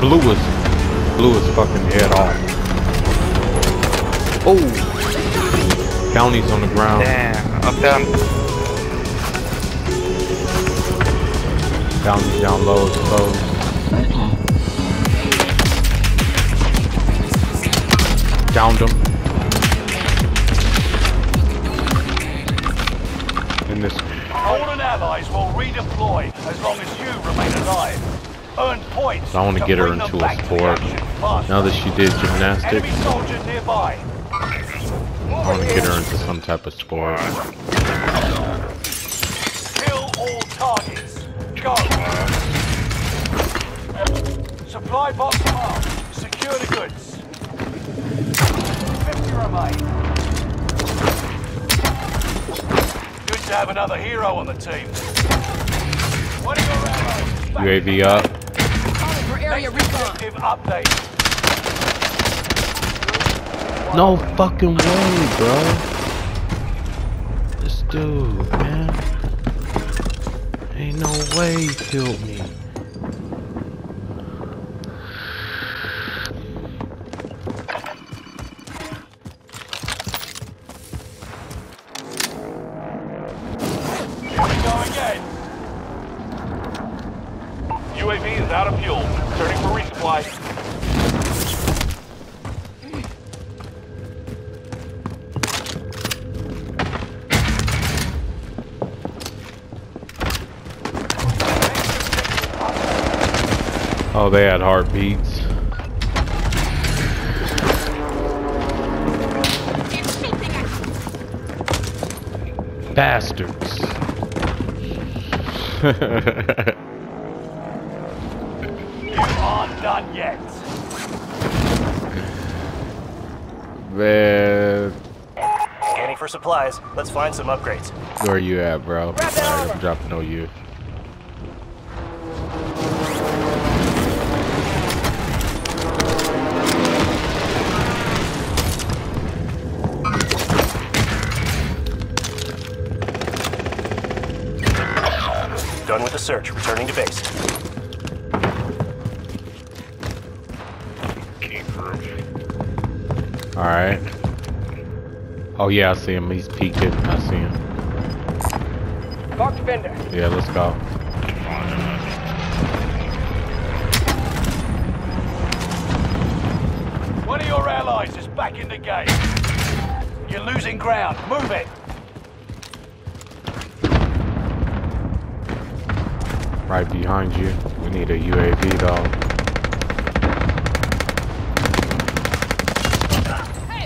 blew his blew his fucking head off. Oh, County's on the ground. Damn, up down. County's down low, exposed. Downed him. In this Fallen allies will redeploy as long as you remain alive. I wanna get her into a sport. now that she did gymnastics, Enemy soldier nearby. I want to get her into some type of sport. Kill all targets. Go. Supply box marked. Secure the goods. 50 remain. Good to have another hero on the team. What are your allies? Back UAV up. Calling for area recon. update. No fucking way, bro. This dude, man. Ain't no way he killed me. Oh, they had heartbeats. Bastards. Done yet. Man, Scanning for supplies. Let's find some upgrades. where you at, bro? I'm dropping on you. With the search. Returning to base. Alright. Oh yeah, I see him. He's peeking. I see him. Mark defender. Yeah, let's go. One of your allies is back in the game. You're losing ground. Move it. Right behind you. We need a UAV though.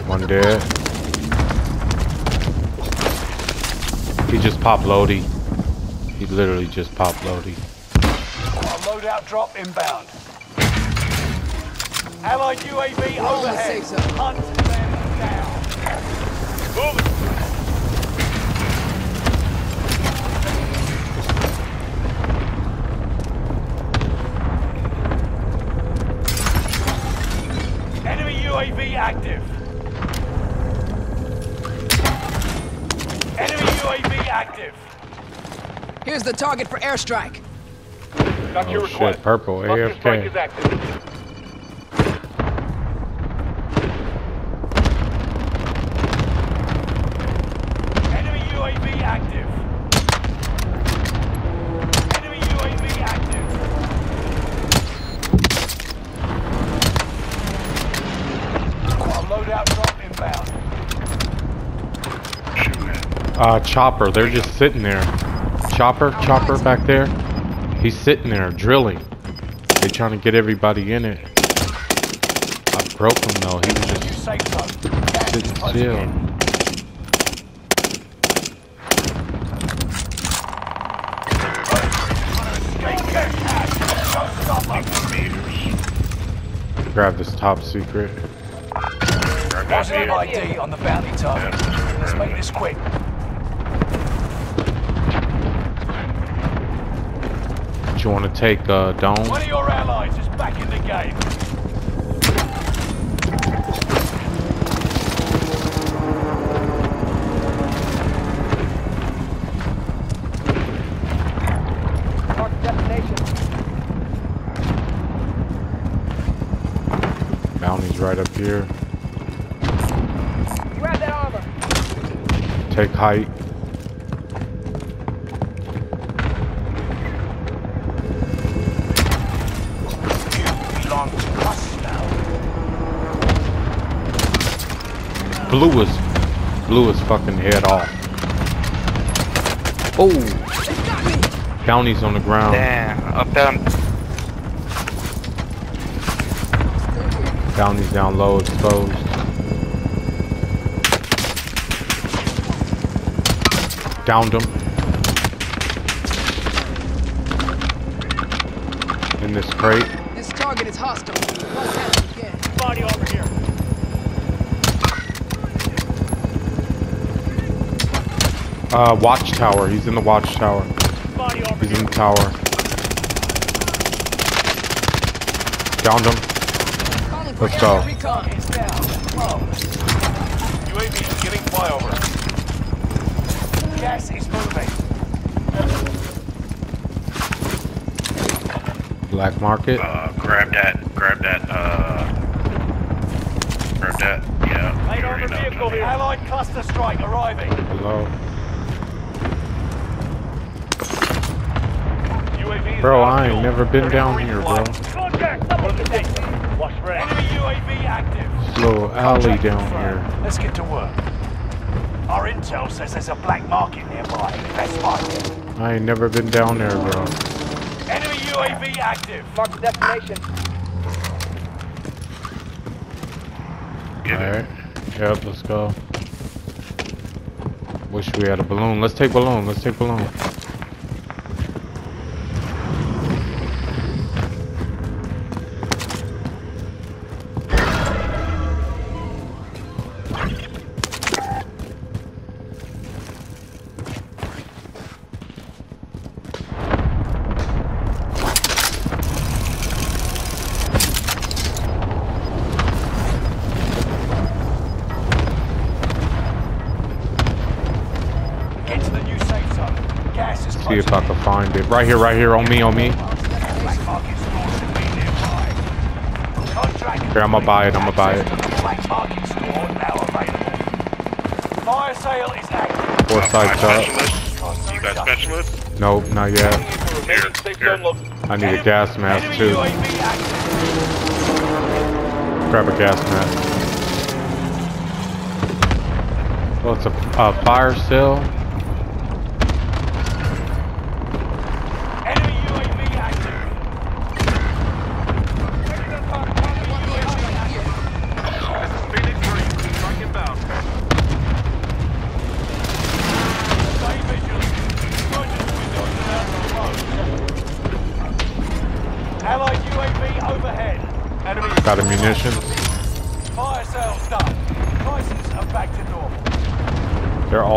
One dead. He just popped Lodi. He literally just popped Lodi. A loadout drop inbound. Allied UAV overhead. Hunt them down. Enemy UAV active. Enemy UAV active. Here's the target for airstrike. Got your Oh request. shit, purple Cluster strike AFK. is active. Enemy UAV active. Enemy UAV active. A loadout drop inbound. Uh, Chopper, they're just sitting there. Chopper, Chopper back there. He's sitting there drilling. They're trying to get everybody in it. I broke him though. He was just sitting still. Grab this top secret. Positive ID on the bounty target. Let's make this quick. You want to take uh, Dome? One of your allies is back in the game. Mark destination. right up here. Grab that armor. Take height. Blew his, blew his fucking head off. Oh, They got on the ground. Damn, up down. Downey's down low, exposed. Downed him. In this crate. This target is hostile. Must happen again. Body over here. Uh, watchtower. He's in the watchtower. He's in the tower. Downed him. Let's go. recon. It's down. Whoa. UAV getting flyover. Gas is moving. Black market. Uh, grab that. Grab that. Uh, grab that. Yeah. Light you armored vehicle. Allied cluster strike arriving. Hello. Bro, I ain't never been down here, bro. resupply. Contact! Someone get that. Watch red. Enemy UAV active. Little alley down confirmed. here. Let's get to work. Our intel says there's a black market nearby. Let's find it. I ain't never been down there, bro. Enemy UAV active. Mark the destination. Alright. Yep, let's go. Wish we had a balloon. Let's take balloon. Let's take balloon. See if I can find it. Right here, right here. On me, on me. in. Black market store should be nearby. Contract. Here, buy it, I'ma buy it. Access to the Black market store now available. Fire sale is active. Four My sides up. specialist. You got specialist? Nope, not yet. Safe here. I need a gas mask too. Grab a gas mask. Oh, it's a, a fire sale.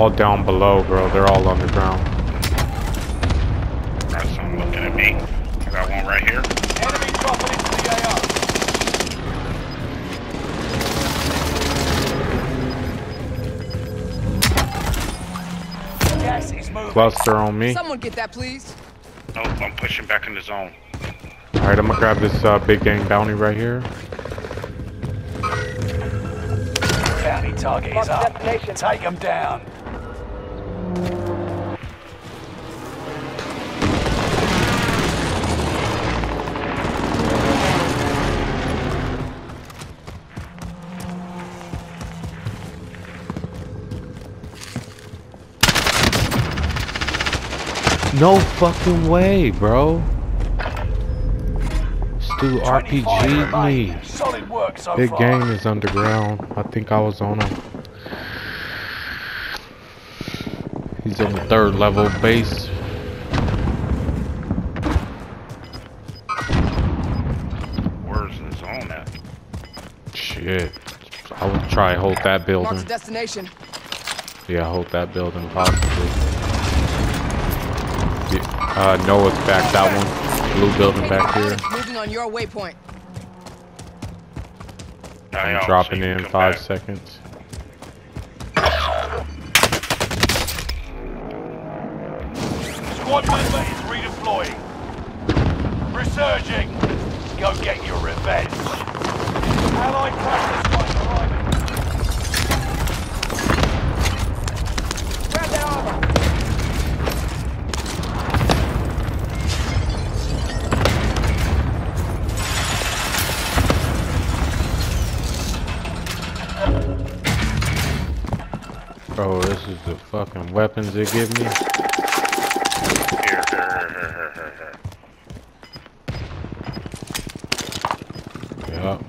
All down below, bro. They're all underground. Got some looking at me. I got one right here. Enemy dropping into the AO. Gas is moving. Cluster on me. Someone get that, please. Nope, I'm pushing back in the zone. Alright, I'm gonna grab this uh, big gang bounty right here. Bounty target is up. destination. Take them down. No fucking way, bro. Stu 25 RPG'd me. Solid work so Big gang is underground. I think I was on him. He's in the third level base. Where's the zone at? Shit. I would try hold that building. the destination. Yeah, hold that building possibly. Yeah, uh, Noah's back that one. Blue building back here. Moving on your waypoint. I I'm dropping in five back. seconds. Squad member is redeploying. Resurging. Go get your revenge. Allied strike arriving. Grab that armor. Oh, Bro, this is the fucking weapons they give me. Yup.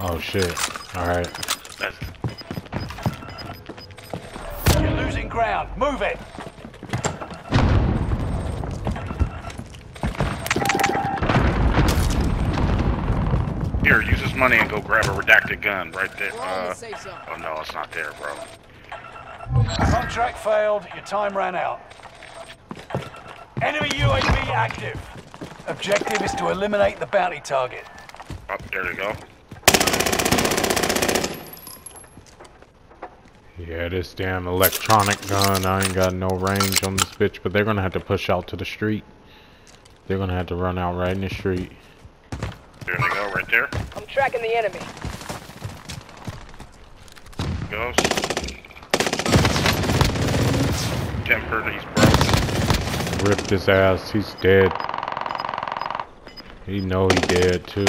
Oh shit. Alright. You're losing ground. Move it. here. Use this money and go grab a redacted gun right there. We're all in Uh, the safe zone. oh no, it's not there, bro. Contract failed. Your time ran out. Enemy UAV active. Objective is to eliminate the bounty target. Oh, there they go. Yeah, this damn electronic gun. I ain't got no range on this bitch, but they're gonna have to push out to the street. They're gonna have to run out right in the street. There they go, right there. I'm tracking the enemy. Goes. Tempered, he's broke. Ripped his ass. He's dead. He know he dead too.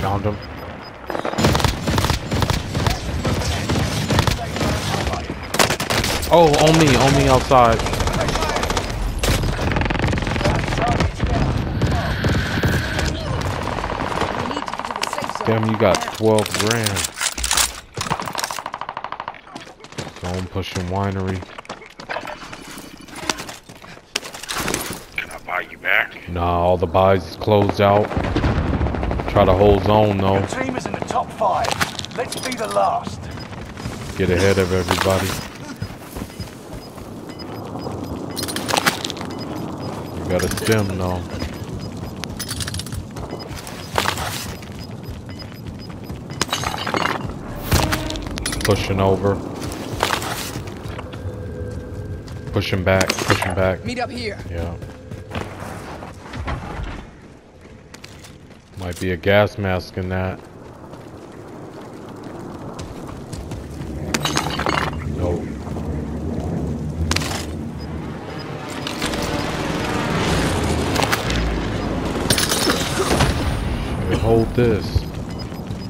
Found him. Oh, on me, on me outside. Damn, you got 12 grand. So I'm pushing winery. Can I buy you back? Nah, all the buys is closed out. Try to hold zone though. Your team is in the top five. Let's be the last. Get ahead of everybody. You got a stem though. Pushing over. Pushing back, push him back. Meet up here. Yeah. Might be a gas mask in that. Nope. Hold this.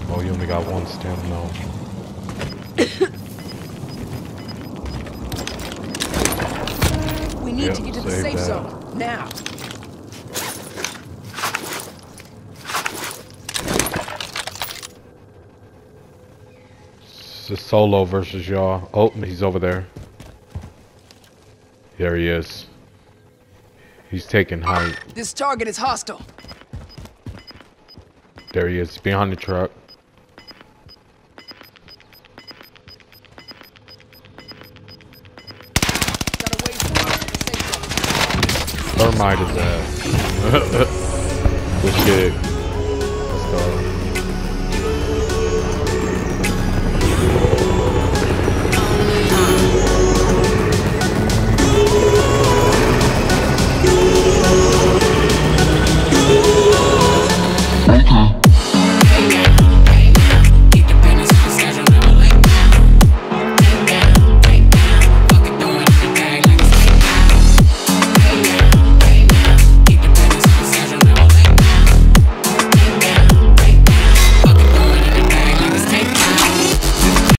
Oh, you only got one stem need Yep, to get to the safe that. zone. Now. It's a solo versus y'all. Oh, he's over there. There he is. He's taking height. This target is hostile. There he is, behind the truck. Thermite his ass. Good shit.